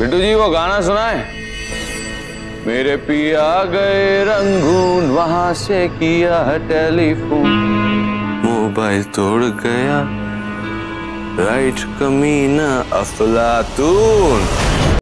बिट्टू जी, वो गाना सुनाए। मेरे पिया गए रंगून, वहाँ से किया टेलीफोन। मोबाइल तोड़ गया, राइट कमीना अफलातून।